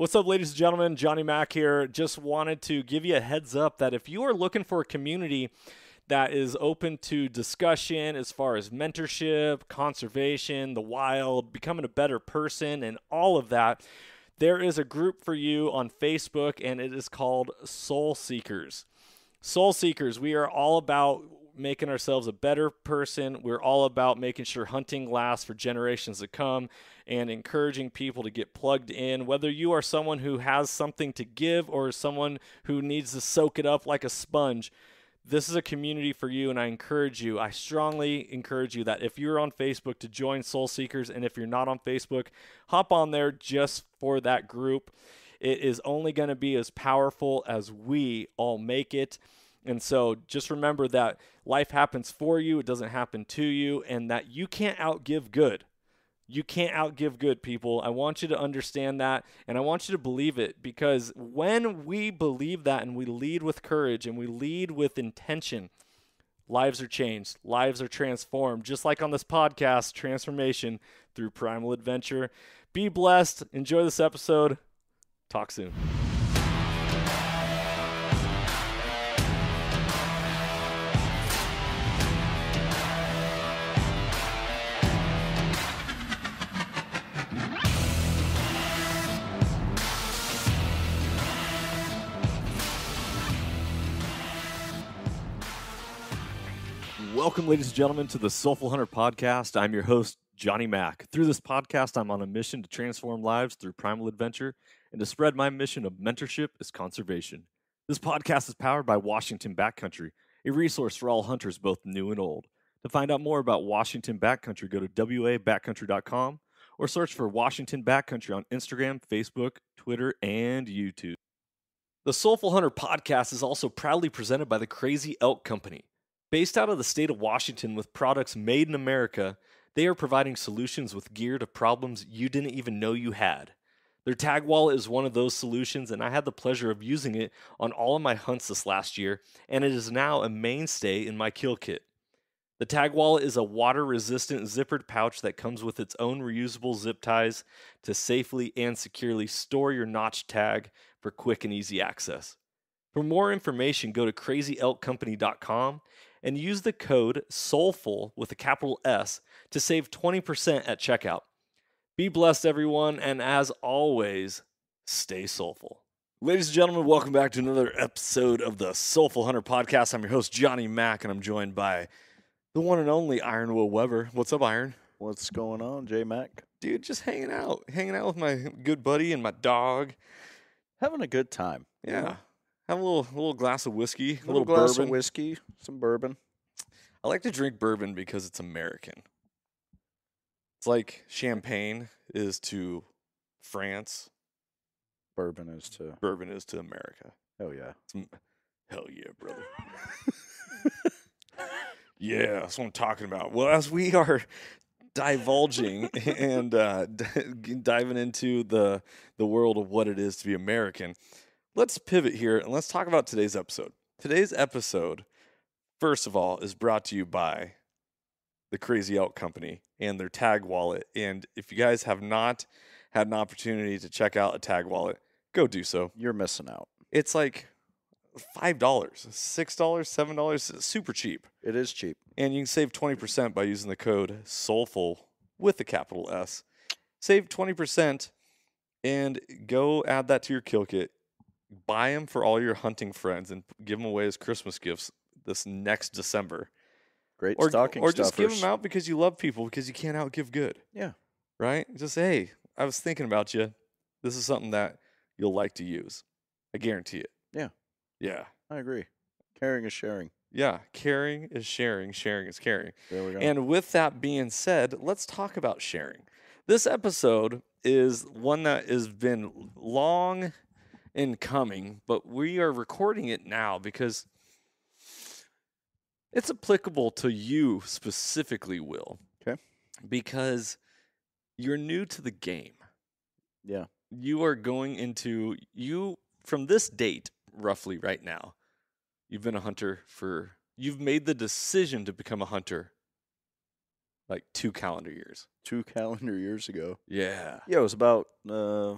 What's up, ladies and gentlemen? Johnny Mack here. Just wanted to give you a heads up that if you are looking for a community that is open to discussion as far as mentorship, conservation, the wild, becoming a better person, and all of that, there is a group for you on Facebook, and it is called Soul Seekers. Soul Seekers, we are all about making ourselves a better person. We're all about making sure hunting lasts for generations to come and encouraging people to get plugged in. Whether you are someone who has something to give or someone who needs to soak it up like a sponge, this is a community for you, and I encourage you, I strongly encourage you that if you're on Facebook to join Soul Seekers, and if you're not on Facebook, hop on there just for that group. It is only going to be as powerful as we all make it. And so just remember that life happens for you, it doesn't happen to you, and that you can't outgive good. You can't outgive good people. I want you to understand that and I want you to believe it because when we believe that and we lead with courage and we lead with intention, lives are changed, lives are transformed, just like on this podcast, transformation through primal adventure. Be blessed. Enjoy this episode. Talk soon. Welcome, ladies and gentlemen, to the Soulful Hunter podcast. I'm your host, Johnny Mack. Through this podcast, I'm on a mission to transform lives through primal adventure and to spread my mission of mentorship as conservation. This podcast is powered by Washington Backcountry, a resource for all hunters, both new and old. To find out more about Washington Backcountry, go to wabackcountry.com or search for Washington Backcountry on Instagram, Facebook, Twitter, and YouTube. The Soulful Hunter podcast is also proudly presented by the Crazy Elk Company. Based out of the state of Washington with products made in America, they are providing solutions with gear to problems you didn't even know you had. Their tag wallet is one of those solutions, and I had the pleasure of using it on all of my hunts this last year, and it is now a mainstay in my kill kit. The tag wallet is a water resistant zippered pouch that comes with its own reusable zip ties to safely and securely store your notch tag for quick and easy access. For more information, go to crazyelkcompany.com and use the code SOULFUL with a capital S to save 20% at checkout. Be blessed, everyone, and as always, stay soulful. Ladies and gentlemen, welcome back to another episode of the Soulful Hunter Podcast. I'm your host, Johnny Mack, and I'm joined by the one and only Iron Will Webber. What's up, Iron? What's going on, J Mac? Dude, just hanging out, hanging out with my good buddy and my dog. Having a good time. Yeah. Have a little, a little glass of whiskey, a little, little glass bourbon. of whiskey, some bourbon. I like to drink bourbon because it's American. It's like champagne is to France, Bourbon is to bourbon is to America. hell yeah. It's hell yeah, brother. yeah, that's what I'm talking about. Well, as we are divulging and uh, diving into the the world of what it is to be American, let's pivot here and let's talk about today's episode. Today's episode, first of all, is brought to you by the Crazy Elk Company and their tag wallet. And if you guys have not had an opportunity to check out a tag wallet, go do so. You're missing out. It's like five dollars, six dollars, seven dollars, super cheap. It is cheap. And you can save twenty percent by using the code Soulful with the capital S. Save twenty percent and go add that to your kill kit. Buy them for all your hunting friends and give them away as Christmas gifts this next December. Great Or, stocking or just give them out because you love people because you can't outgive good. Yeah. Right? Just say, hey, I was thinking about you. This is something that you'll like to use. I guarantee it. Yeah. Yeah. I agree. Caring is sharing. Yeah. Caring is sharing, sharing is caring. There we go. And with that being said, let's talk about sharing. This episode is one that has been long in coming, but we are recording it now because it's applicable to you specifically, Will. Okay. Because you're new to the game. yeah. You are going into you from this date roughly right now. You've been a hunter for you've made the decision to become a hunter like two calendar years. Two calendar years ago. Yeah. Yeah, it was about uh I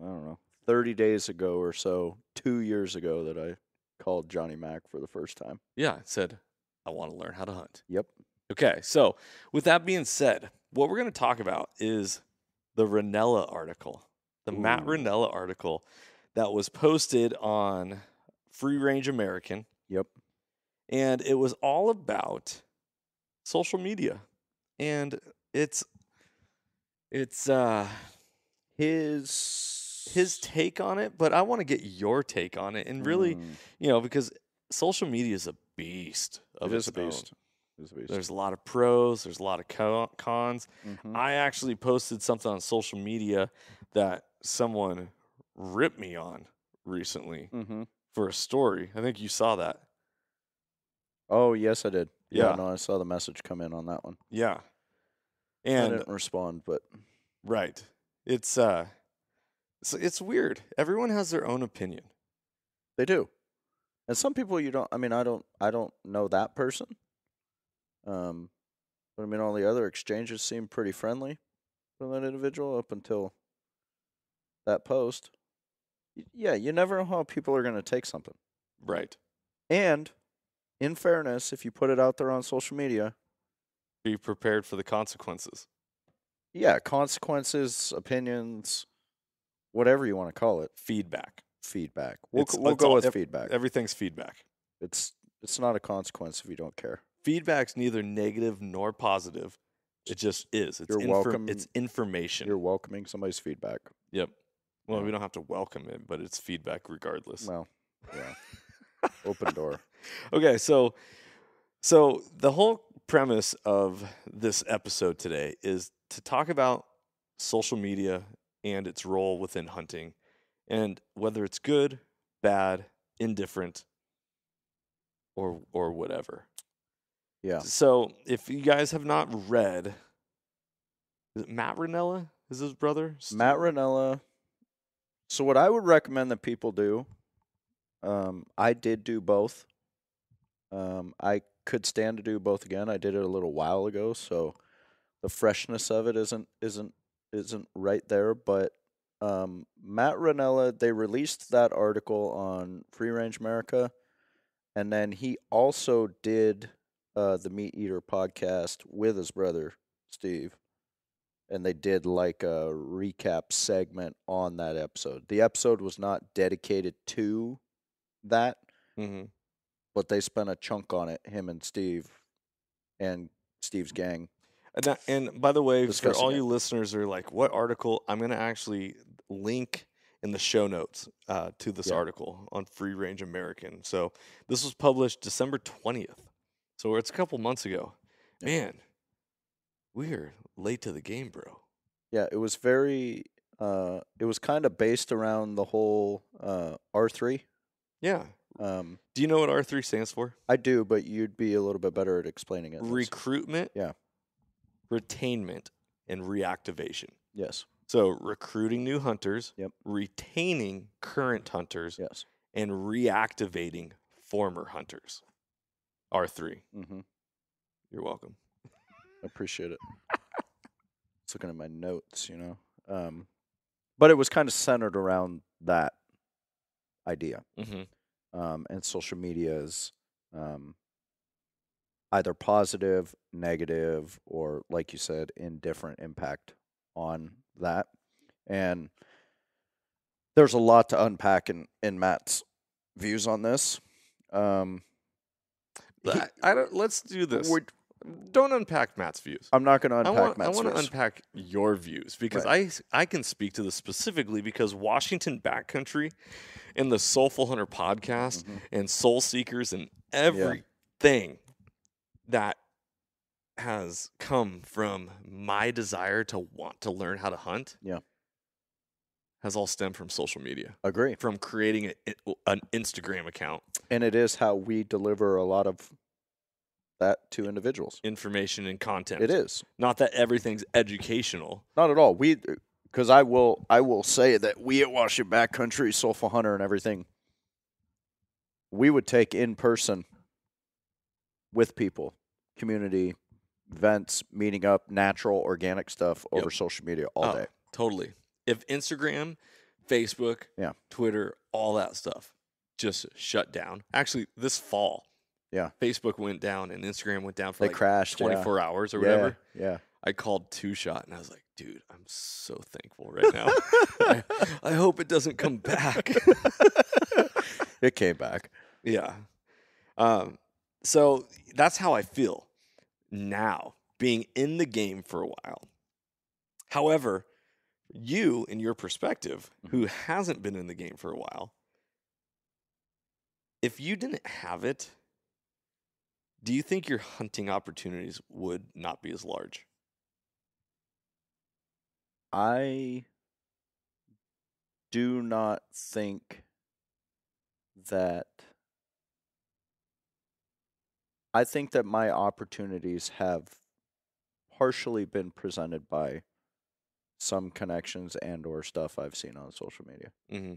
don't know, 30 days ago or so, two years ago, that I called Johnny Mack for the first time. Yeah, it said, I want to learn how to hunt. Yep. Okay, so with that being said, what we're going to talk about is the Rinella article, the Matt Rinella article that was posted on Free Range American, Yep. and it was all about social media, and it's it's uh His his take on it, but I want to get your take on it, and really, Mm, you know, because social media is a beast of it is a own. beast. It is a beast. There's a lot of pros, there's a lot of co- cons. Mhm. I actually posted something on social media that someone ripped me on recently Mhm. for a story. I think you saw that. Oh yes, I did. Yeah. Yeah. No, I saw the message come in on that one. Yeah. And I didn't respond, but right. It's uh it's, it's weird. Everyone has their own opinion. they do. And some people you don't. I mean, I don't. I don't know that person. Um, but I mean, all the other exchanges seem pretty friendly from that individual up until that post. Yeah, you never know how people are going to take something. Right. And in fairness, if you put it out there on social media, Be prepared for the consequences. yeah, consequences, opinions, whatever you want to call it, Feedback. feedback. We'll It's- we'll it's go all- with ev- feedback. Everything's feedback. It's it's not a consequence if you don't care. Feedback's neither negative nor positive. It just is. It's You're inform- welcome- it's information. You're welcoming somebody's feedback. Yep. Well, Yeah. we don't have to welcome it, but it's feedback regardless. Well, yeah. Open door. Okay, so so the whole premise of this episode today is to talk about social media and its role within hunting and whether it's good, bad, indifferent or or whatever. Yeah. So, if you guys have not read is it Matt Rinella? Is his brother? Matt Rinella. So what I would recommend that people do, um, I did do both. Um, I could stand to do both again. I did it a little while ago, so the freshness of it isn't isn't isn't right there. But um, Matt Rinella, they released that article on Free Range America, and then he also did uh, the Meat Eater podcast with his brother Steve and they did like a recap segment on that episode. The episode was not dedicated to that, hmm but they spent a chunk on it, him and Steve and Steve's gang. And, that, and by the way, for all it. you listeners who are like, what article? I'm going to actually link in the show notes uh, to this Yeah. article on Free Range American. So this was published December 20th. So it's a couple months ago. Yeah. Man, we're late to the game, bro. Yeah, it was very uh it was kind of based around the whole uh R3. Yeah. Um Do you know what R3 stands for? I do, but you'd be a little bit better at explaining it. Recruitment, Yeah. Retainment, and reactivation. Yes. So recruiting new hunters, Yep. retaining current hunters, Yes. and reactivating former hunters. R3. Mhm. You're welcome. I appreciate it. Just looking at my notes, you know. Um, but it was kind of centered around that idea. Mm-hmm. Um, and social media is um, either positive, negative, or like you said, indifferent impact on that. And there's a lot to unpack in, in Matt's views on this. Um, I, I don't. Let's do this. Don't unpack Matt's views. I'm not going to I unpack want, I Matt's want to unpack your views because I I can speak to this specifically because Washington Backcountry and the Soulful Hunter podcast Mhm. and Soul Seekers and everything that has come from my desire to want to learn how to hunt. Yeah. Has all stemmed from social media, Agree. from creating a, an Instagram account, And it is how we deliver a lot of that to individuals. information and content. It is. Not that everything's educational. Not at all. We uh, because I will I will say that we at Washington Backcountry, Soulful Hunter and everything, we would take in person with people, community, events, meeting up, natural, organic stuff over Yep. social media all Oh, day. Totally. If Instagram Facebook, Yeah. Twitter, all that stuff just shut down. Actually, this fall, Yeah. Facebook went down and Instagram went down for They like crashed. yeah. 24 hours or Yeah, whatever. Yeah. I called Two Shot and I was like, dude, I'm so thankful right now. I, I hope it doesn't come back. it came back. yeah. Um, so that's how I feel now, being in the game for a while. However, you, in your perspective, mm-hmm. who hasn't been in the game for a while, if you didn't have it, do you think your hunting opportunities would not be as large? I do not think that I think that my opportunities have partially been presented by some connections and or stuff I've seen on social media. Mm-hmm.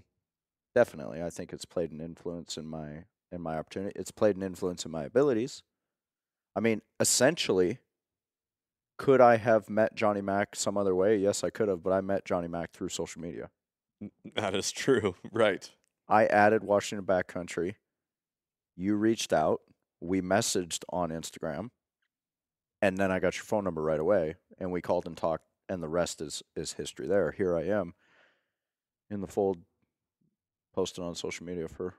Definitely, I think it's played an influence in my in my opportunity. It's played an influence in my abilities. I mean, essentially, could I have met Johnny Mack some other way? Yes, I could have, but I met Johnny Mack through social media. That is true. Right. I added Washington Backcountry. You reached out. We messaged on Instagram, and then I got your phone number right away, and we called and talked, and the rest is is history. There, here I am, in the fold, posted on social media for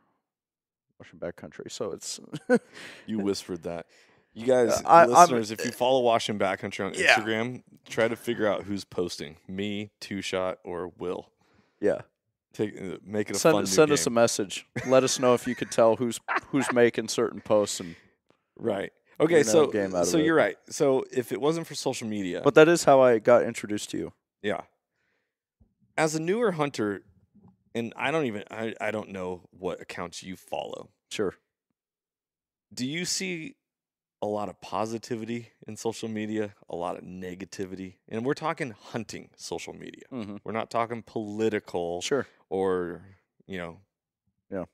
Washington Backcountry. So it's You whispered that. You guys, I- I'm- listeners, if you follow Washington Backcountry on Yeah. Instagram, try to figure out who's posting me, Two Shot, or Will. yeah. Take uh, make it a Send fun send us a message. Let us know if you could tell who's who's making certain posts and. right. Okay, so game out so you're right. So if it wasn't for social media, But that is how I got introduced to you. yeah, as a newer hunter, and I don't even I, I don't know what accounts you follow. Sure. Do you see a lot of positivity in social media, a lot of negativity, and we're talking hunting social media. Mm-hmm. We're not talking political Sure. or you know, Yeah.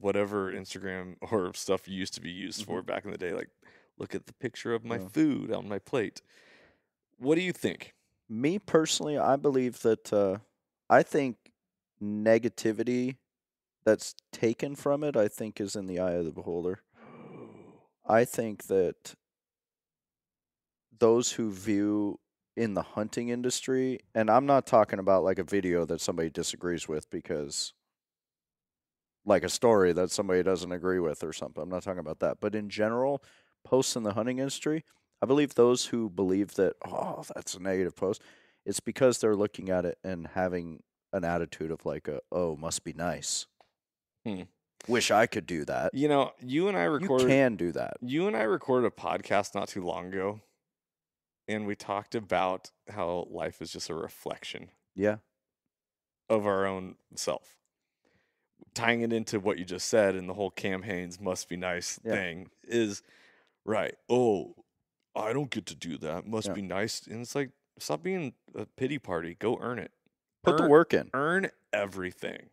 whatever Instagram or stuff used to be used for back in the day. Like, look at the picture of my Mm-hmm. Yeah. food on my plate. What do you think? Me personally, I believe that uh, I think negativity that's taken from it, I think, is in the eye of the beholder. I think that those who view in the hunting industry, and I'm not talking about like a video that somebody disagrees with because like a story that somebody doesn't agree with or something. I'm not talking about that. But in general, posts in the hunting industry, I believe those who believe that, oh, that's a negative post, it's because they're looking at it and having an attitude of like a, oh, must be nice. Hmm. Wish I could do that. You know, you and I recorded. You can do that. you and I recorded a podcast not too long ago, and we talked about how life is just a reflection Yeah. of our own self. Tying it into what you just said and the whole Cam Hanes must be nice Yeah. thing is right. Oh, I don't get to do that. Must Yeah. be nice. And it's like, stop being a pity party. Go earn it. Put the work in. Earn everything.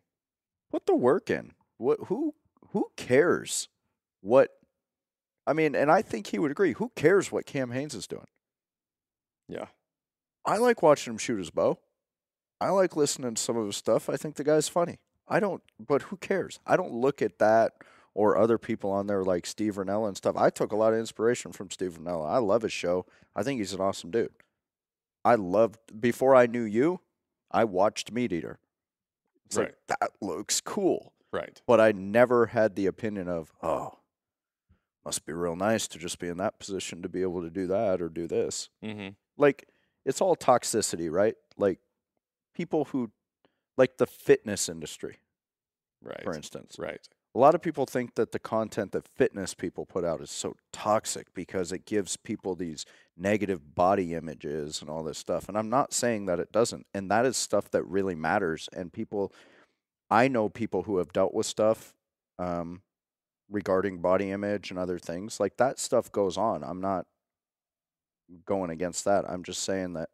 Put the work in. What who who cares what I mean, and I think he would agree. Who cares what Cam Hanes is doing? Yeah. I like watching him shoot his bow. I like listening to some of his stuff. I think the guy's funny. I don't but who cares? I don't look at that or other people on there like Steve Rinella and stuff. I took a lot of inspiration from Steve Rinella. I love his show. I think he's an awesome dude. I loved before I knew you, I watched Meat Eater. It's like that looks cool. Right. But I never had the opinion of, oh, must be real nice to just be in that position to be able to do that or do this. Mm-hmm. Like, it's all toxicity, right? Like, people who, like the fitness industry, Right. for instance. Right. A lot of people think that the content that fitness people put out is so toxic because it gives people these negative body images and all this stuff. And I'm not saying that it doesn't. And that is stuff that really matters. And people, I know people who have dealt with stuff um, regarding body image and other things. Like that stuff goes on. I'm not going against that. I'm just saying that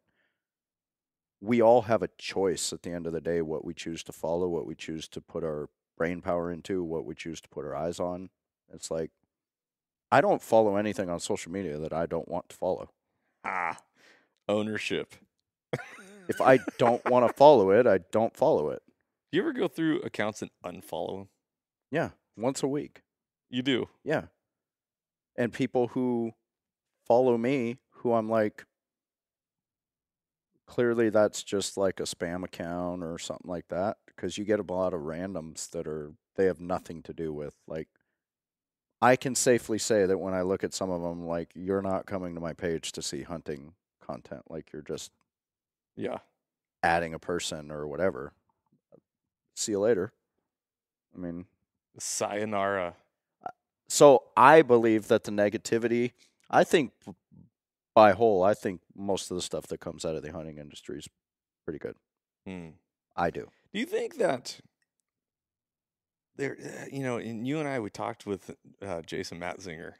we all have a choice at the end of the day what we choose to follow, what we choose to put our brain power into, what we choose to put our eyes on. It's like I don't follow anything on social media that I don't want to follow. Ah, ownership. If I don't want to follow it, I don't follow it. Do you ever go through accounts and unfollow them? Yeah, once a week. You do. Yeah. And people who follow me, who I'm like, clearly that's just like a spam account or something like that. Because you get a lot of randoms that are, they have nothing to do with, like, I can safely say that when I look at some of them, like, you're not coming to my page to see hunting content. Like, you're just Yeah. adding a person or whatever. See you later. I mean, Sayonara. so I believe that the negativity, I think by whole, I think most of the stuff that comes out of the hunting industry is pretty good. Hmm. I do. Do you think that there, uh, you know, and you and I, we talked with uh, Jason Matzinger.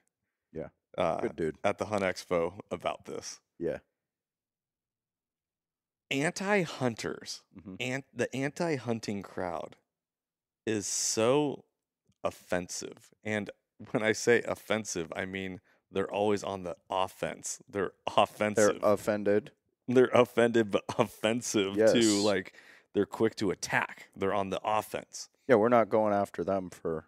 Yeah. Uh, Good dude. at the Hunt Expo about this. Yeah. Anti hunters hmm and the anti hunting crowd is so offensive. And when I say offensive, I mean they're always on the offense. They're offensive. They're offended. they're offended but offensive Yes. too. Like they're quick to attack. They're on the offense Yeah, we're not going after them for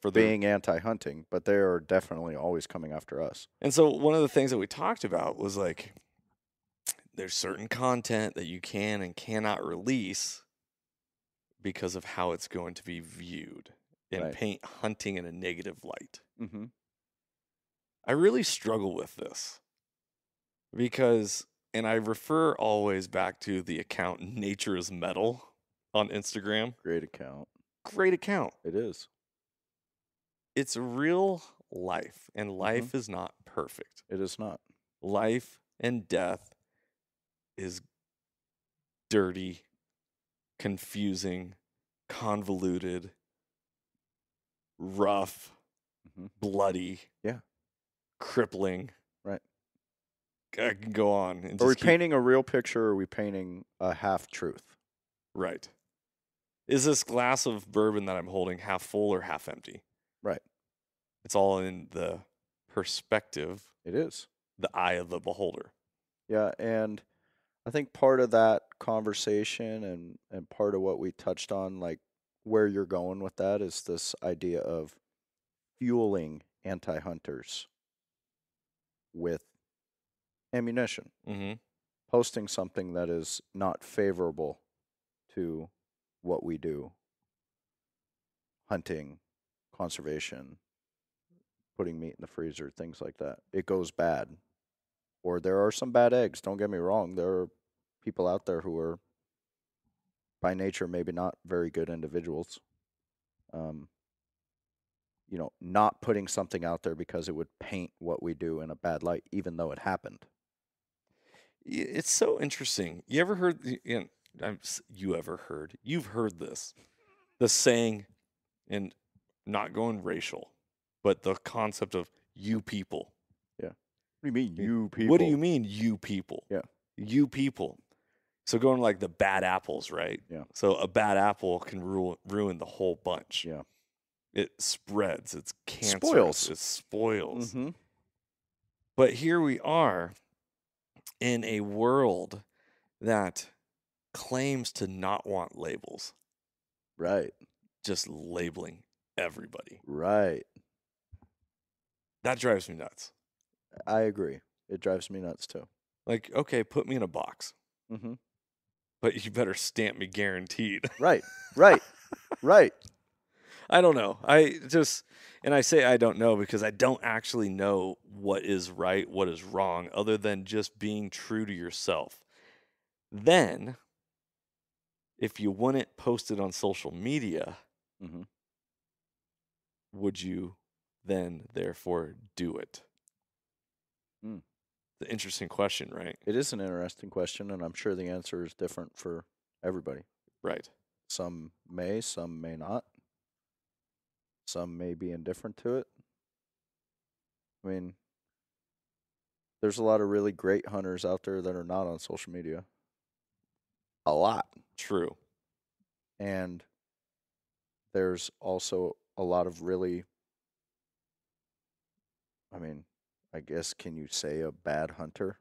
for their being anti hunting, but they are definitely always coming after us. And so one of the things that we talked about was like there's certain content that you can and cannot release because of how it's going to be viewed and Right. paint hunting in a negative light. Mm-hmm. I really struggle with this because and I refer always back to the account Nature is Metal on Instagram. Great account. Great account. It is. It's real life and life is not perfect. It is not. life and death is dirty, confusing, convoluted, rough, Mhm. bloody, Yeah. crippling. Right. I can go on. Are we keep- painting a real picture or are we painting a half truth? right? Is this glass of bourbon that I'm holding half full or half empty? Right. It's all in the perspective, It is. the eye of the beholder. Yeah, and I think part of that conversation and and part of what we touched on, like where you're going with that, is this idea of fueling anti-hunters with ammunition, hmm posting something that is not favorable to what we do, hunting, conservation, putting meat in the freezer, things like that. It goes bad. Or there are some bad eggs, don't get me wrong. There are people out there who are by nature maybe not very good individuals. Um you know, not putting something out there because it would paint what we do in a bad light, even though it happened. It's so interesting. You ever heard? You, know, I'm, you ever heard? You've heard this, the saying, and not going racial, but the concept of "you people." Yeah. What do you mean, you people? What do you mean, you people? Yeah. you people. So going like the bad apples, right? Yeah. So a bad apple can ruin ruin the whole bunch. Yeah. It spreads. It's cancerous. Spoils. It spoils. Mm-hmm. But here we are in a world that claims to not want labels, Right. just labeling everybody. Right. That drives me nuts. I agree. It drives me nuts too. Like, okay, put me in a box, Mm-hmm. But you better stamp me guaranteed. Right. Right. right. I don't know. I just, and I say I don't know because I don't actually know what is right, what is wrong, other than just being true to yourself. Then, if you wouldn't post it on social media, Mm-hmm. would you then therefore do it? Hmm. The interesting question, right? It is an interesting question, and I'm sure the answer is different for everybody. Right. Some may, some may not. Some may be indifferent to it. I mean, there's a lot of really great hunters out there that are not on social media. A lot. True. And there's also a lot of really, I mean, I guess, can you say a bad hunter?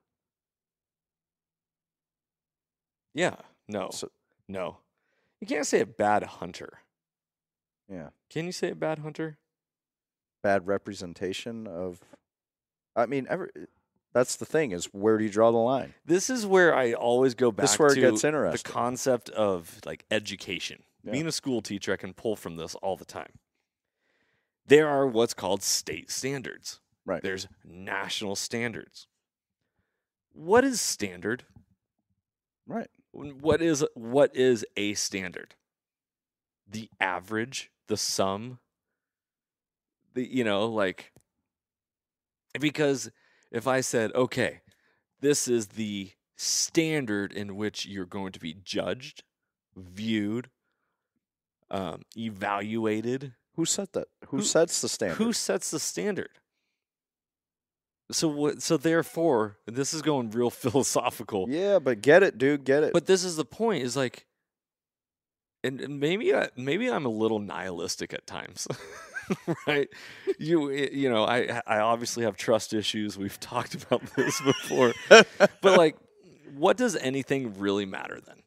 Yeah. No. So- no. You can't say a bad hunter. Yeah. Can you say a bad hunter? Bad representation of. I mean, every. Eh, that's the thing is where do you draw the line? This is where I always go back This is where to it gets interesting. the concept of like education. Yeah. Being a school teacher, I can pull from this all the time. There are what's called state standards. Right. There's national standards. What is standard? Right. What is what is a standard? The average, the sum, the you know, like because if I said, okay, this is the standard in which you're going to be judged, viewed, um, evaluated, Who set that? Who, Who- sets the standard? who sets the standard? So what? So therefore, this is going real philosophical. Yeah, but get it, dude. Get it. But this is the point: is like, and and maybe I, maybe I'm a little nihilistic at times, right? You eh, you know, I I obviously have trust issues. We've talked about this before, but like, what does anything really matter then?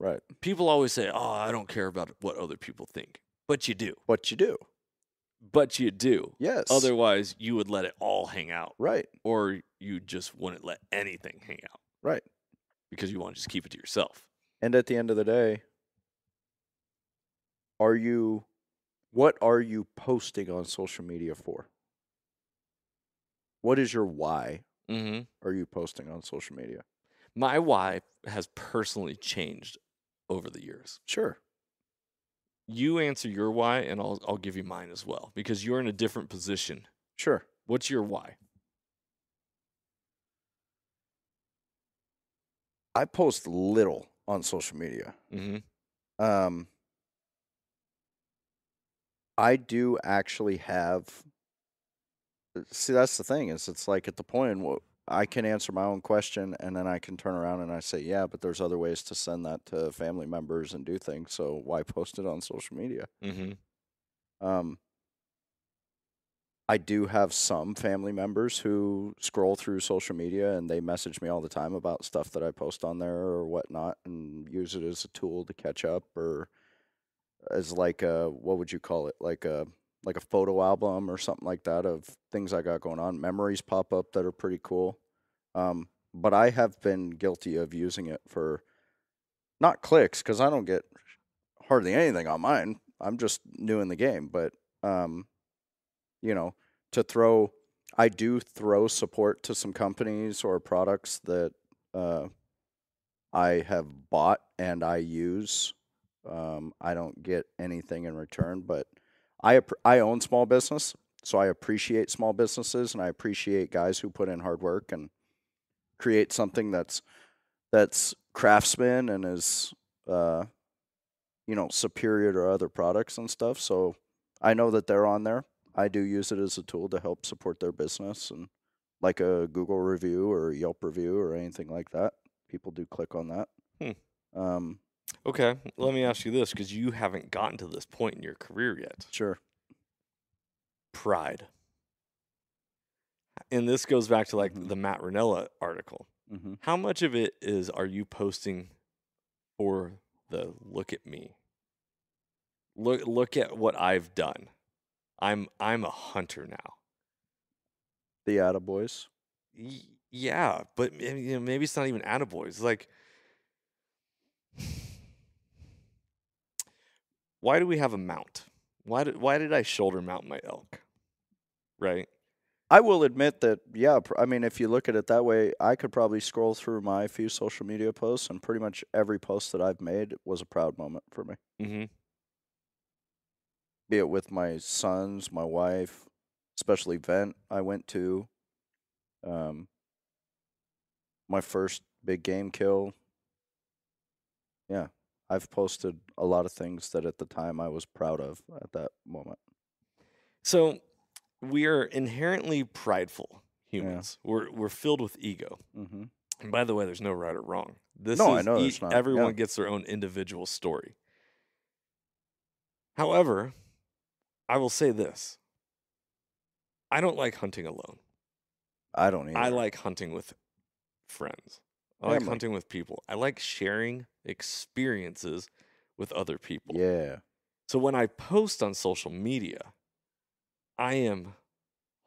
right. People always say, "Oh, I don't care about what other people think," but you do. What you do? But you do. Yes. Otherwise, you would let it all hang out, Right. or you just wouldn't let anything hang out Right. because you want to just keep it to yourself. And at the end of the day, are you what are you posting on social media for? What is your why Mm-hmm. are you posting on social media? My why has personally changed over the years. Sure. You answer your why, and I'll I'll give you mine as well because you're in a different position. Sure. What's your why? I post little on social media. Mm-hmm. Um I do actually have See, that's the thing is it's like at the point wh- I can answer my own question and then I can turn around and I say, "Yeah, but there's other ways to send that to family members and do things, so why post it on social media?" Mm-hmm. Um, I do have some family members who scroll through social media and they message me all the time about stuff that I post on there or whatnot and use it as a tool to catch up or as like a what would you call it? Like a like a photo album or something like that of things I got going on. Memories pop up that are pretty cool. Um, but I have been guilty of using it for not clicks because I don't get hardly anything on mine. I'm just new in the game, but um, you know, to throw, I do throw support to some companies or products that uh, I have bought and I use. Um, I don't get anything in return, but I I own small business, so I appreciate small businesses and I appreciate guys who put in hard work and create something that's that's craftsman and is uh, you know superior to other products and stuff. So I know that they're on there. I do use it as a tool to help support their business and like a Google review or Yelp review or anything like that. People do click on that. Hmm. Um, Okay, let me ask you this because you haven't gotten to this point in your career yet. sure. Pride. And this goes back to like Mhm. the Matt Rinella article. hmm How much of it is are you posting for the look at me? Look look at what I've done. I'm I'm a hunter now. The Attaboys. Y- yeah, but m- you know, maybe it's not even attaboys. Like why do we have a mount? Why did why did I shoulder mount my elk? Right? I will admit that, yeah. I mean, if you look at it that way, I could probably scroll through my few social media posts, and pretty much every post that I've made was a proud moment for me. Mm-hmm. Be it with my sons, my wife, special event I went to, um, my first big game kill. Yeah, I've posted a lot of things that at the time I was proud of at that moment. So we are inherently prideful humans. We're we're filled with ego. Mm-hmm. And by the way, there's no right or wrong. This No, I is know ea- there's not, everyone yeah. gets their own individual story. However, I will say this. I don't like hunting alone. I don't either. I like hunting with friends. I like Family. hunting with people. I like sharing experiences with other people. Yeah. So when I post on social media, I am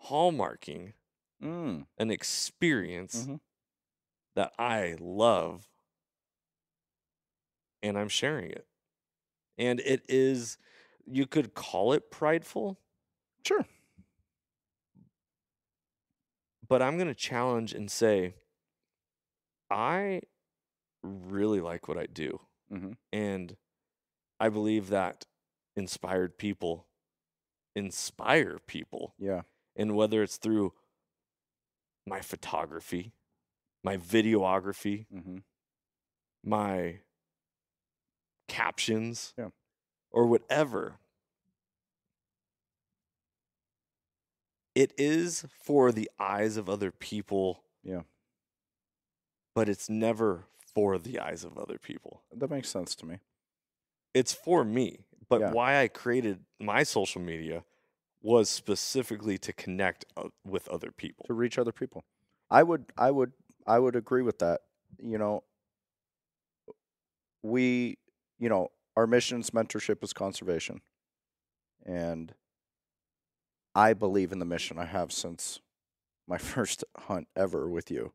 hallmarking Mm. an experience Mhm. that I love and I'm sharing it. And it is, you could call it prideful, Sure. but I'm going to challenge and say, I really like what I do. Mhm. And I believe that inspired people inspire people. Yeah. And whether it's through my photography, my videography, Mm-hmm. my captions, Yeah. or whatever, it is for the eyes of other people. Yeah. But it's never for the eyes of other people. That makes sense to me. It's for me. But Yeah. why I created my social media was specifically to connect uh, with other people. to reach other people. I would I would I would agree with that. You know, we you know, our mission's mentorship is conservation. And I believe in the mission I have since my first hunt ever with you.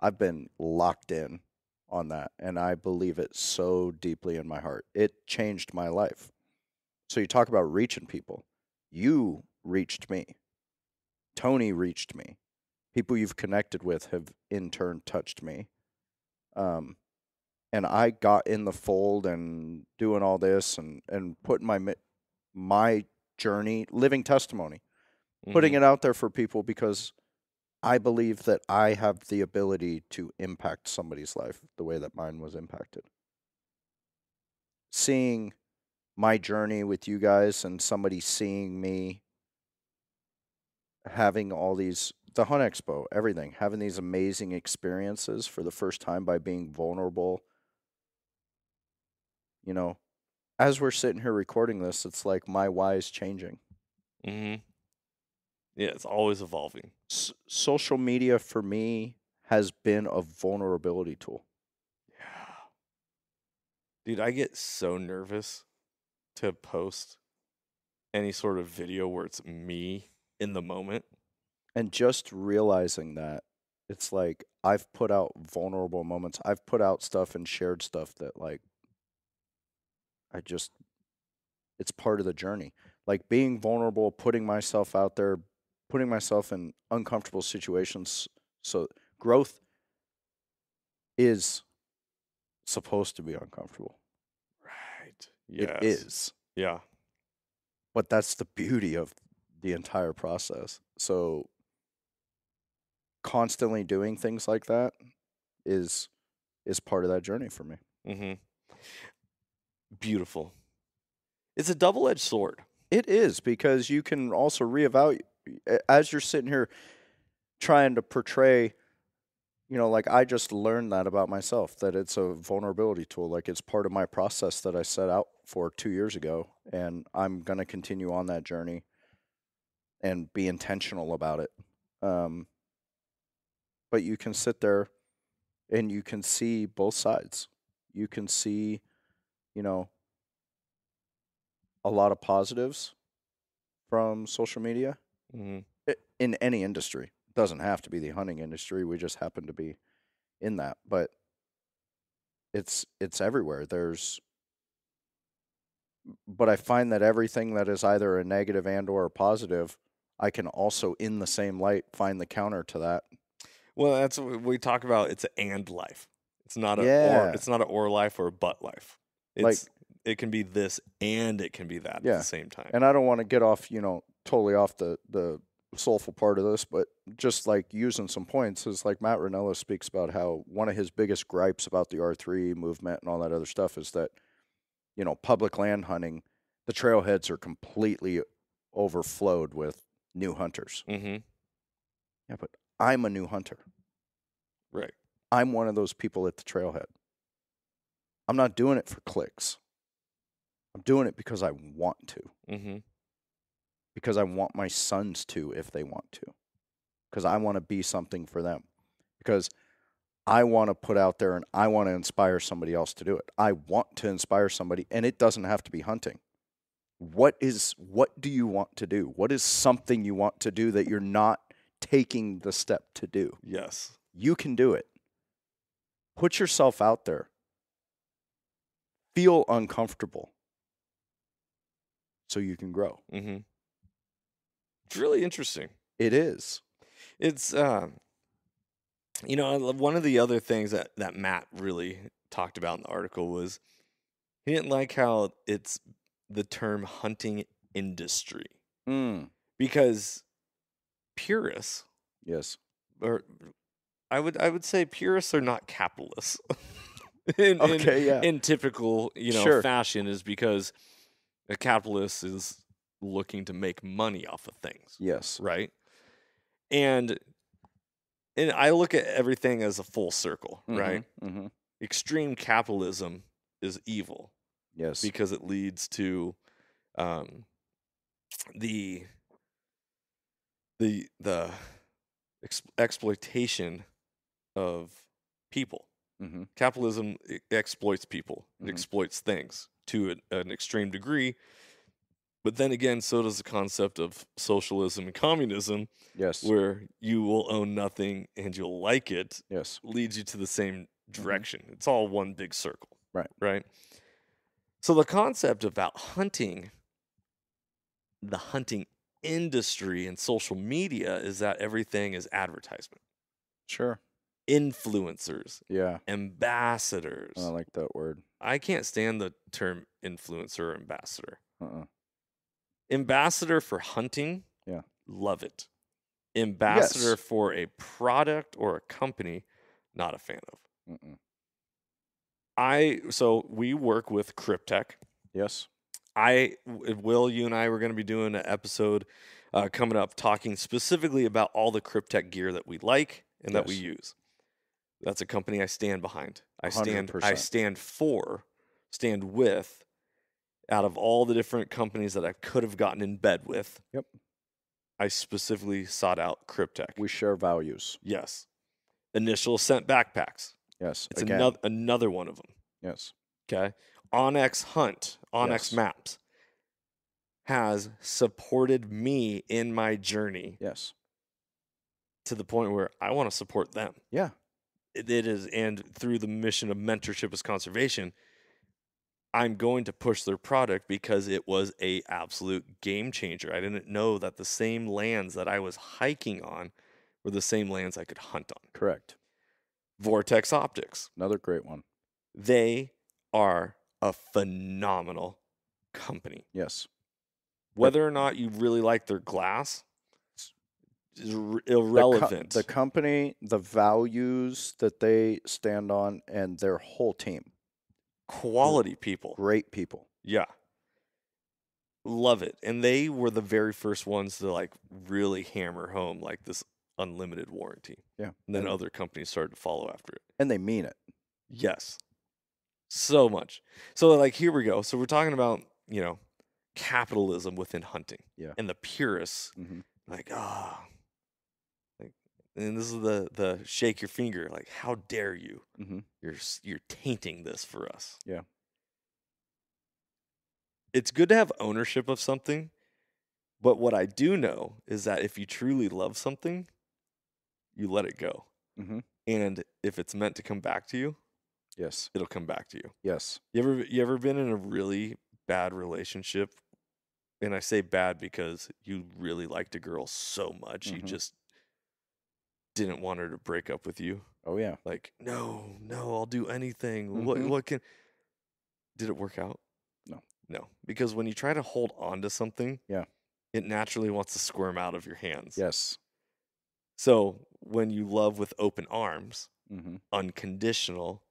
I've been locked in on that and I believe it so deeply in my heart. It changed my life. So you talk about reaching people. You reached me. Tony reached me. People you've connected with have in turn touched me. Um, and I got in the fold and doing all this and and putting my my journey, living testimony, putting Mhm. it out there for people because I believe that I have the ability to impact somebody's life the way that mine was impacted. Seeing my journey with you guys and somebody seeing me having all these the hunt expo everything having these amazing experiences for the first time by being vulnerable you know as we're sitting here recording this it's like my why is changing Mhm. Yeah, it's always evolving. S- social media for me has been a vulnerability tool Yeah. Dude, I get so nervous to post any sort of video where it's me in the moment. and just realizing that it's like I've put out vulnerable moments. I've put out stuff and shared stuff that like I just it's part of the journey. Like being vulnerable, putting myself out there, putting myself in uncomfortable situations so growth is supposed to be uncomfortable. Right. Yes. It is. Yeah. But that's the beauty of the entire process. So constantly doing things like that is is part of that journey for me. Mm-hmm. Beautiful. It's a double edged sword. It is because you can also reevaluate as you're sitting here trying to portray you know like I just learned that about myself that it's a vulnerability tool like it's part of my process that I set out for 2 years ago and I'm going to continue on that journey and be intentional about it. Um but you can sit there and you can see both sides. You can see you know a lot of positives from social media Mm-hmm. in any industry. It doesn't have to be the hunting industry. We just happen to be in that, but it's it's everywhere. There's but I find that everything that is either a negative and or a positive, I can also in the same light find the counter to that. Well, that's what we talk about. It's an and life. It's not a or. It's not an or life or a but life. It's Like- it can be this and it can be that at the same time. And I don't want to get off, you know, totally off the the soulful part of this, but just like using some points is like Matt Rinella speaks about how one of his biggest gripes about the R3 movement and all that other stuff is that, you know, public land hunting, the trailheads are completely overflowed with new hunters. mm-hmm. Yeah, but I'm a new hunter. Right. I'm one of those people at the trailhead. I'm not doing it for clicks. I'm doing it because I want to. Mm-hmm. Because I want my sons to if they want to. Because I want to be something for them. Because I want to put out there and I want to inspire somebody else to do it. I want to inspire somebody and it doesn't have to be hunting. What is what do you want to do? What is something you want to do that you're not taking the step to do? Yes. You can do it. Put yourself out there. Feel uncomfortable so you can grow. Mm-hmm. It's really interesting. It is. It's uh, you know, one of the other things that that Matt really talked about in the article was he didn't like how it's the term hunting industry Mm. because purists Yes. or I would I would say purists are not capitalists. in, in- Okay, yeah. in typical, you know, Sure. fashion is because a capitalist is looking to make money off of things, Yes. right? And and I look at everything as a full circle, right? Mm-hmm. Extreme capitalism is evil Yes. because it leads to um, the the the ex- exploitation of people. mm-hmm. Capitalism exploits people, it Mhm. exploits things to an, an extreme degree. But then again, so does the concept of socialism and communism, Yes. where you will own nothing and you'll like it, yes. leads you to the same direction. It's all one big circle. Mm-hmm. Right. Right. So the concept about hunting, the hunting industry and social media is that everything is advertisement. Sure. Influencers, Yeah. ambassadors. I like that word. I can't stand the term influencer or ambassador. Uh-uh. Ambassador for hunting, Yeah. love it. Ambassador Yes. for a product or a company, not a fan of. Mm-mm. I so we work with Kryptek. Yes. I Will, you and I were going to be doing an episode uh, coming up talking specifically about all the Kryptek gear that we like and that we use. That's a company I stand behind. I stand I 100%. stand for, stand with out of all the different companies that I could have gotten in bed with. Yep. I specifically sought out Kryptek. We share values. yes. Initial Ascent backpacks. Yes. It's Again. another another one of them. Yes. Okay. Onyx Hunt, Onyx Yes. Maps has supported me in my journey Yes. to the point where I want to support them. Yeah. It, it is, and through the mission of mentorship as conservation, I'm going to push their product because it was a absolute game changer. I didn't know that the same lands that I was hiking on were the same lands I could hunt on. Correct. Vortex Optics. Another great one. They are a phenomenal company. Yes. Whether or not you really like their glass is r- The co- irrelevant. The, company, the values that they stand on, and their whole team. Quality people. Great people. Yeah. Love it. And they were the very first ones to like really hammer home like this unlimited warranty. Yeah. And then And- other companies started to follow after it. And they mean it. Yes. So much. So like here we go. So we're talking about, you know, capitalism within hunting. Yeah. And the purists Mhm. like, ah. like and this is the the shake your finger like how dare you? Mhm. You're you're tainting this for us. Yeah. It's good to have ownership of something, but what I do know is that if you truly love something, you let it go. Mhm. And if it's meant to come back to you, Yes. it'll come back to you. Yes. You ever you ever been in a really bad relationship? And I say bad because you really liked a girl so much you Mhm. just didn't want her to break up with you. Oh yeah. Like, no, no, I'll do anything. What Mhm. what can Did it work out? No. No. Because when you try to hold on to something, Yeah. it naturally wants to squirm out of your hands. Yes. So when you love with open arms, hmm unconditional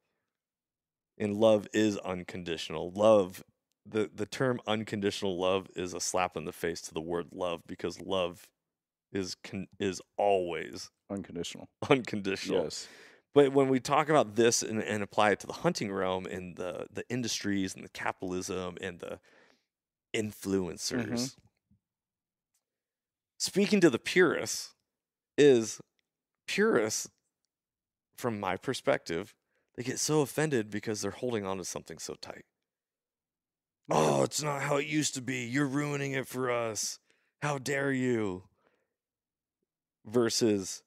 and love is unconditional love the the term unconditional love is a slap in the face to the word love because love is con- is always Unconditional. unconditional Yes. but when we talk about this and, and apply it to the hunting realm and the the industries and the capitalism and the mm-hmm. influencers speaking to the purists is purists from my perspective, they get so offended because they're holding on to something so tight. Oh, it's not how it used to be. You're ruining it for us. How dare you? Versus,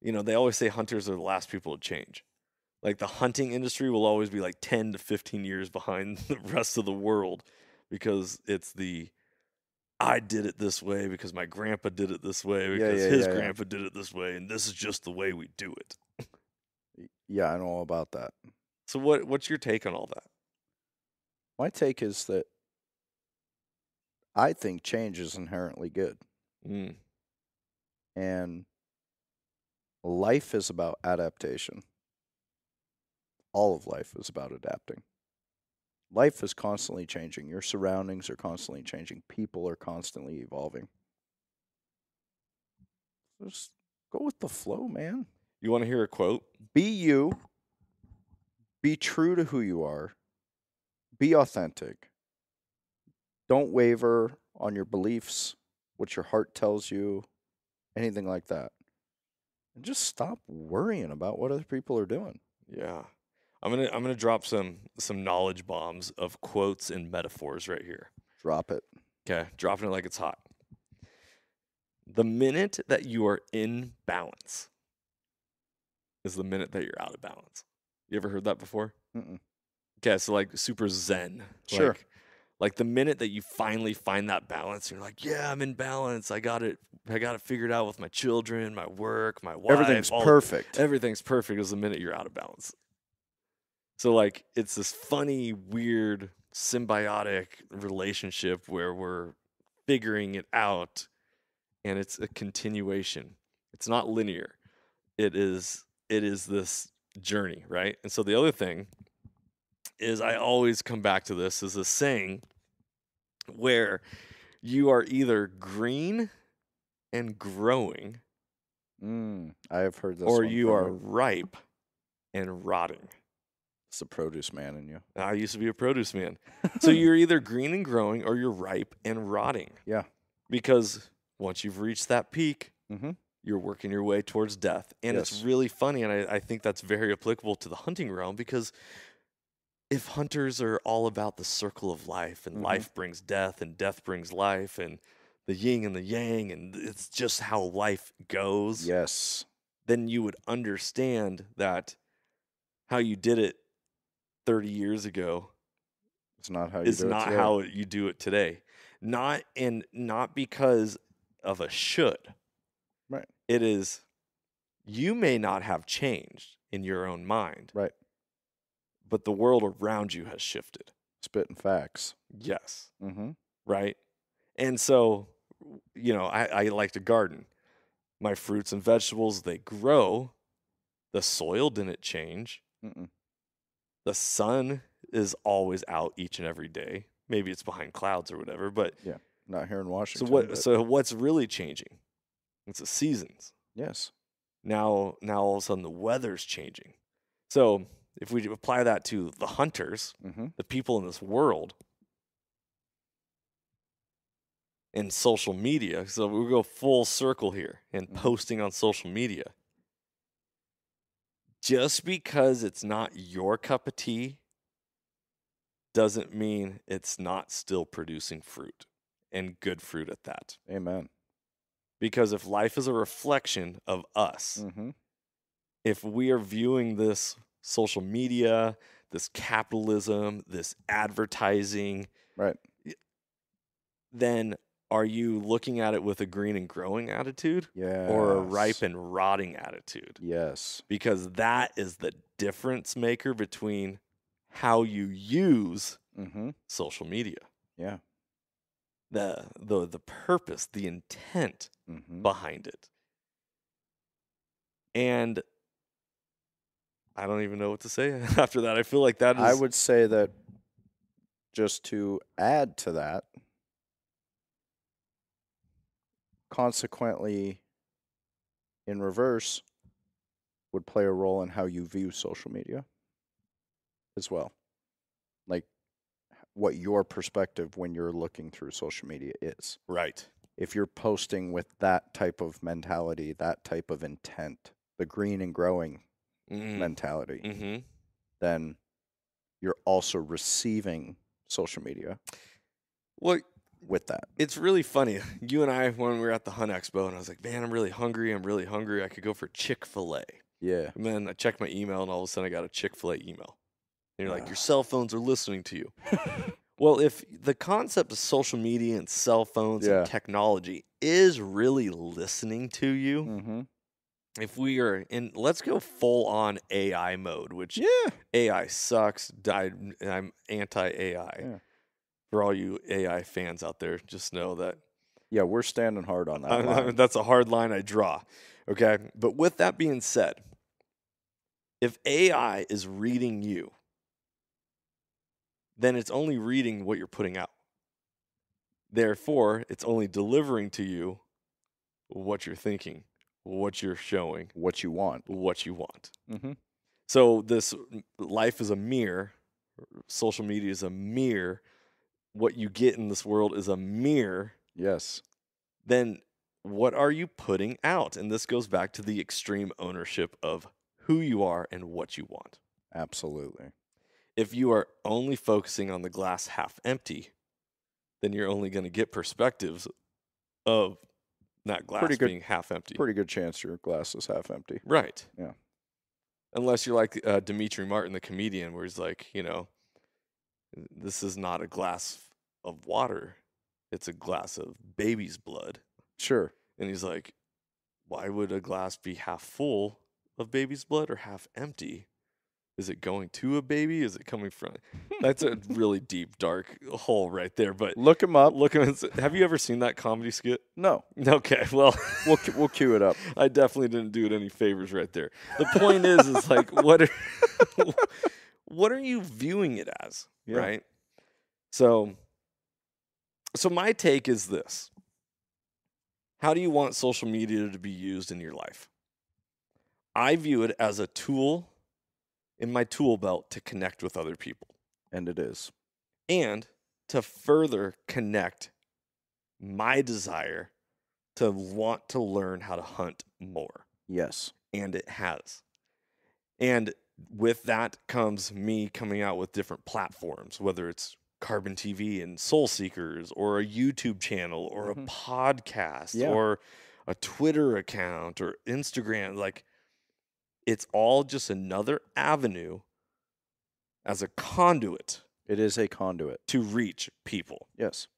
you know, they always say hunters are the last people to change. Like the hunting industry will always be like 10 to 15 years behind the rest of the world because it's the I did it this way because my grandpa did it this way because yeah, his yeah, yeah. grandpa did it this way and this is just the way we do it. Yeah, I know all about that. So what what's your take on all that? My take is that I think change is inherently good. Mm, And life is about adaptation. All of life is about adapting. Life is constantly changing. Your surroundings are constantly changing. People are constantly evolving. Just go with the flow, man. You want to hear a quote? Be you. Be true to who you are. Be authentic. Don't waver on your beliefs, what your heart tells you, anything like that. And just stop worrying about what other people are doing. Yeah. I'm going to I'm going to drop some some knowledge bombs of quotes and metaphors right here. Drop it. Okay, dropping it like it's hot. The minute that you are in balance is the minute that you're out of balance. You ever heard that before? Mm-mm. Okay, so like super zen. Sure. Like, like the minute that you finally find that balance, you're like, yeah, I'm in balance. I got it. I got it figured out with my children, my work, my wife. Everything's all- perfect. Everything's perfect is the minute you're out of balance. So like it's this funny, weird, symbiotic relationship where we're figuring it out and it's a continuation. It's not linear. It is it is this journey, right? And so the other thing is I always come back to this is a saying where you are either green and growing Mm, I have heard this. or you are ripe and rotting. It's the produce man in you. I used to be a produce man. So you're either green and growing or you're ripe and rotting. Yeah. Because once you've reached that peak, Mm-hmm. you're working your way towards death. And it's really funny. And I, I think that's very applicable to the hunting realm because if hunters are all about the circle of life and Mhm. life brings death and death brings life and the yin and the yang and it's just how life goes Yes. then you would understand that how you did it 30 years ago It's not how you is do it not today. how you do it today. Not and not because of a should. Right. It is you may not have changed in your own mind, Right. But the world around you has shifted. Spitting facts. Yes. Mm-hmm. Right. And so, you know, I, I like to garden. My fruits and vegetables, they grow. The soil didn't change. Mm-mm. the sun is always out each and every day. Maybe it's behind clouds or whatever, but yeah, Not here in Washington. so what but so what's really changing? It's the seasons. yes. Now now all of a sudden the weather's changing. So if we apply that to the hunters, Mm-hmm. the people in this world, and social media, so we go full circle here and Mhm. posting on social media. Just because it's not your cup of tea doesn't mean it's not still producing fruit and good fruit at that. Amen. Because if life is a reflection of us, Mm-hmm. if we are viewing this social media, this capitalism, this advertising, Right. then are you looking at it with a green and growing attitude Yeah. or a ripe and rotting attitude? Yes. Because that is the difference maker between how you use Mm-hmm. social media. Yeah. The the the purpose, the intent Mm-hmm. behind it. And I don't even know what to say after that. I feel like that is I would say that just to add to that, consequently, in reverse, would play a role in how you view social media as well. Like what your perspective when you're looking through social media is. right. If you're posting with that type of mentality, that type of intent, the green and growing Mm. mentality, Mm-hmm. then you're also receiving social media Well, with that. it's really funny. You and I, when we were at the Hunt Expo, and I was like, man, I'm really hungry. I'm really hungry. I could go for Chick fil A. Yeah. And then I checked my email, and all of a sudden I got a Chick fil A email. And you're like, Ah. your cell phones are listening to you. well, if the concept of social media and cell phones Yeah. and technology is really listening to you, Mm-hmm. If we are in, let's go full on AI mode, which Yeah. AI sucks. I, I'm anti AI. Yeah. For all you AI fans out there, just know that Yeah, we're standing hard on that. I- I- line. that's a hard line I draw. Okay. But with that being said, if AI is reading you, then it's only reading what you're putting out. Therefore, it's only delivering to you what you're thinking, what you're showing, what you want. what you want. Mm-hmm. So this life is a mirror, social media is a mirror. What you get in this world is a mirror Yes. then what are you putting out? And this goes back to the extreme ownership of who you are and what you want. Absolutely. If you are only focusing on the glass half empty, then you're only going to get perspectives of that glass Pretty good- being half empty. Pretty good chance your glass is half empty. Right. Yeah. Unless you're like uh, Demetri Martin, the comedian, where he's like, you know, this is not a glass of water, it's a glass of baby's blood. Sure. And he's like, why would a glass be half full of baby's blood or half empty? Is it going to a baby? Is it coming from? That's a really deep, dark hole right there. But Look him up. look, at it- have you ever seen that comedy skit? No, Okay, well, we'll we'll cue it up. I definitely didn't do it any favors right there. The point is, is like, what are, what are you viewing it as, Yeah. right? So, so my take is this: How do you want social media to be used in your life? I view it as a tool in my tool belt to connect with other people And it is. and to further connect my desire to want to learn how to hunt more Yes. and it has. And with that comes me coming out with different platforms, whether it's Carbon TV and Soul Seekers, or a YouTube channel, or Mhm. a podcast, Yeah. or a Twitter account, or Instagram. Like, it's all just another avenue as a conduit It is a conduit. to reach people Yes.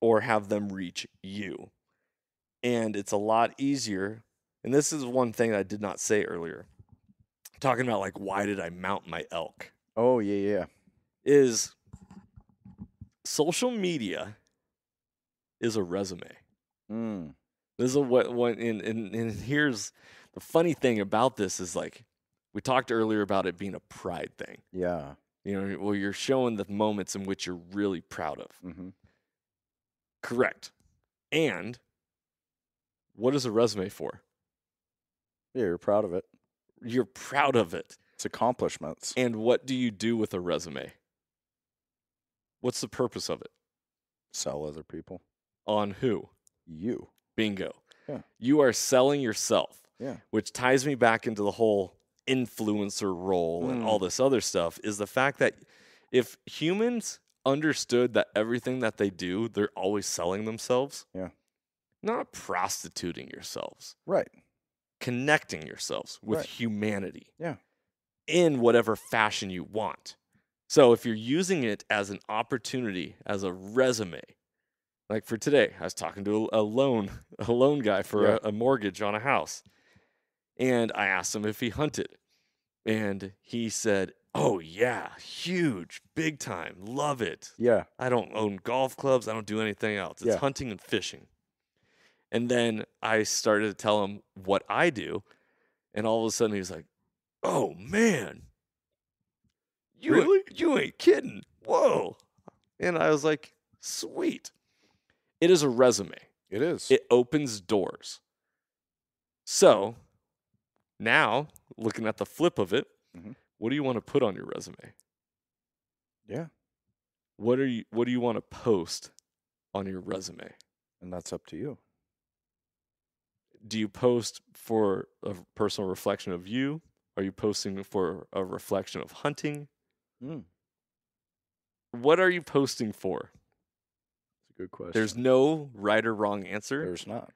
or have them reach you. And it's a lot easier. And this is one thing I did not say earlier. Talking about like why did I mount my elk? Oh yeah, yeah. Is social media is a resume. Mm. This is a what what and, and and here's the funny thing about this is like we talked earlier about it being a pride thing. Yeah. You know, well you're showing the moments in which you're really proud of. Mm-hmm. Correct. And what is a resume for? Yeah, you're proud of it. You're proud of it. It's accomplishments. And what do you do with a resume? What's the purpose of it? Sell other people. On who? You. Bingo. Yeah. You are selling yourself. Yeah. Which ties me back into the whole influencer role and all Mm. this other stuff is the fact that if humans understood that everything that they do, they're always selling themselves. Yeah. Not prostituting yourselves. Right. connecting yourselves with Right. humanity. Yeah. In whatever fashion you want. So if you're using it as an opportunity, as a resume, like for today, I was talking to a, a loan a loan guy for Yeah. a, a mortgage on a house, and I asked him if he hunted, and he said, "Oh yeah, huge, big time, love it. Yeah. I don't own golf clubs. I don't do anything else. It's Yeah. hunting and fishing. And then I started to tell him what I do. And all of a sudden he was like, Oh man. You ain't- Really? you ain't kidding. Whoa. And I was like, sweet. It is a resume. It is. It opens doors. So now looking at the flip of it, Mhm. what do you want to put on your resume? yeah. What are you what do you want to post on your resume? And that's up to you. Do you post for a personal reflection of you? Are you posting for a reflection of hunting? Mm, What are you posting for? That's a good question. There's no right or wrong answer There's not.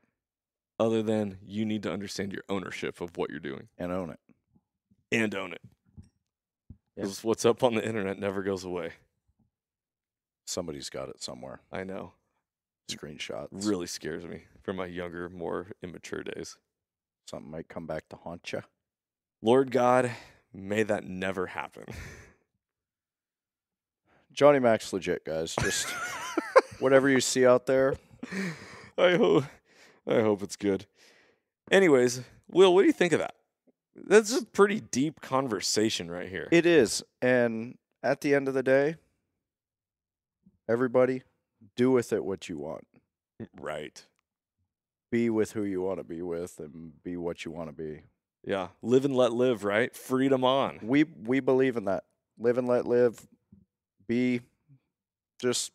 Other than you need to understand your ownership of what you're doing And own it. and own it. Because what's up on the internet never goes away. Somebody's got it somewhere. I know. Screenshots. Really scares me from my younger, more immature days. Something might come back to haunt you. Lord God, may that never happen. Johnny Mack's legit, guys. Just whatever you see out there. I hope I hope it's good. Anyways, Will, what do you think of that? That's a pretty deep conversation right here. It is. And at the end of the day, everybody, do with it what you want. right. Be with who you want to be with and be what you want to be. Yeah. Live and let live, right? Freedom on. We we believe in that. Live and let live. Be just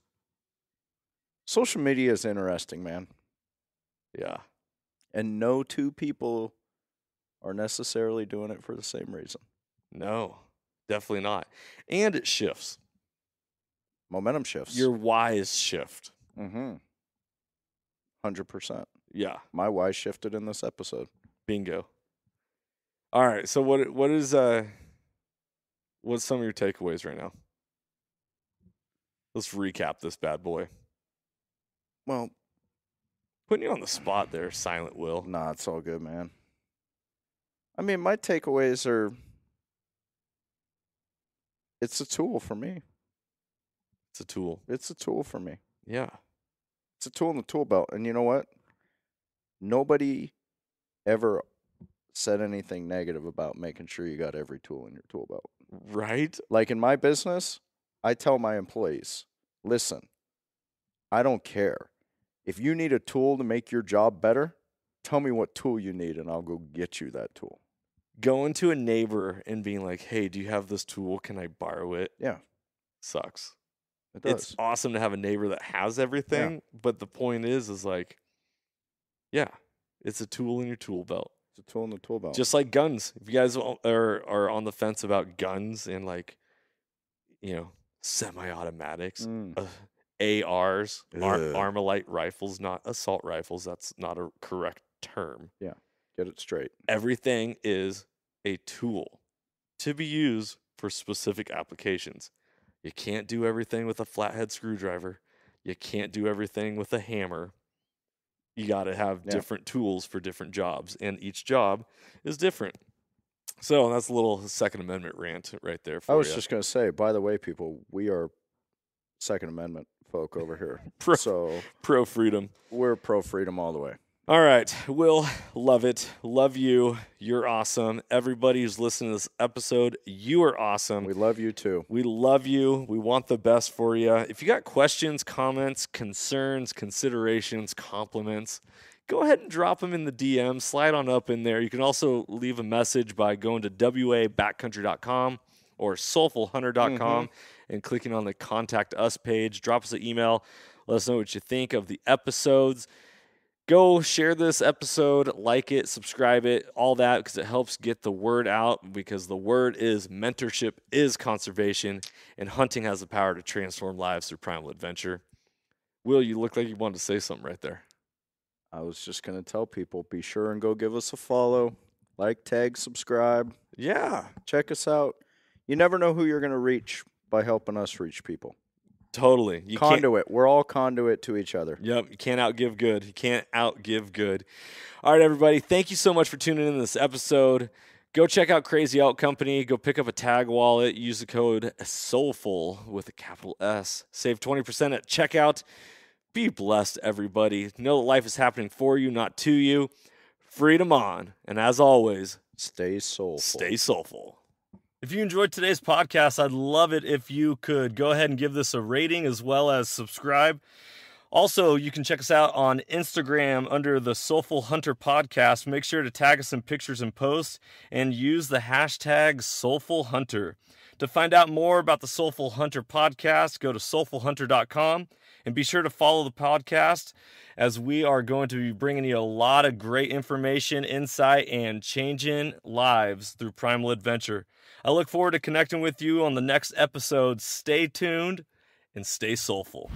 social media is interesting, man. Yeah. And no two people are necessarily doing it for the same reason. No, definitely not. And it shifts. Momentum shifts. Your whys shift. mm-hmm. Hundred percent. Yeah. My why shifted in this episode. Bingo. All right. So what what is uh what's some of your takeaways right now? Let's recap this bad boy. Well, Putting you on the spot there, Silent Will. nah, it's all good, man. I mean, my takeaways are it's a tool for me. It's a tool. It's a tool for me. Yeah. It's a tool in the tool belt. And you know what? Nobody ever said anything negative about making sure you got every tool in your tool belt. Right? Like in my business, I tell my employees, listen, I don't care. If you need a tool to make your job better, tell me what tool you need and I'll go get you that tool. Going to a neighbor and being like, "Hey, do you have this tool? Can I borrow it?" Yeah, Sucks. it does. It's awesome to have a neighbor that has everything, but the point is is like yeah, it's a tool in your tool belt. It's a tool in the tool belt. Just like guns. If you guys are are on the fence about guns and like you know, semi-automatics, Mm. uh, ARs, ar-. Armalite rifles, not assault rifles. That's not a correct term. Yeah, get it straight. Everything is a tool to be used for specific applications. You can't do everything with a flathead screwdriver. You can't do everything with a hammer. You got to have Yeah. different tools for different jobs, and each job is different. So that's a little Second Amendment rant right there for I was you. just going to say, by the way, people, we are Second Amendment folk over here. pro, so pro freedom. we're pro freedom all the way. All right, Will, love it. Love you. You're awesome. Everybody who's listening to this episode, you are awesome. We love you too. We love you. We want the best for you. If you got questions, comments, concerns, considerations, compliments, go ahead and drop them in the DM. Slide on up in there. You can also leave a message by going to wabackcountry.com or soulfulhunter.com and clicking on the contact us page. Drop us an email. Let us know what you think of the episodes go share this episode, like it, subscribe it, all that because it helps get the word out because the word is mentorship is conservation and hunting has the power to transform lives through primal adventure. Will, you look like you wanted to say something right there. I was just going to tell people be sure and go give us a follow, like, tag, subscribe, Yeah, check us out. You never know who you're going to reach by helping us reach people. totally. You conduit. We're all conduit to each other. Yep, you can't outgive good. You can't outgive good. All right, everybody, thank you so much for tuning in to this episode. Go check out Crazy Elk Company. Go pick up a tag wallet. Use the code SOULFUL with a capital S. Save 20% at checkout. Be blessed, everybody. Know that life is happening for you, not to you. Freedom on. And as always, Stay soulful. Stay soulful. If you enjoyed today's podcast, I'd love it if you could go ahead and give this a rating as well as subscribe. Also, you can check us out on Instagram under the Soulful Hunter Podcast. Make sure to tag us in pictures and posts and use the hashtag Soulful Hunter. To find out more about the Soulful Hunter podcast, go to soulfulhunter.com and be sure to follow the podcast as we are going to be bringing you a lot of great information, insight, and changing lives through Primal Adventure. I look forward to connecting with you on the next episode. Stay tuned and stay soulful.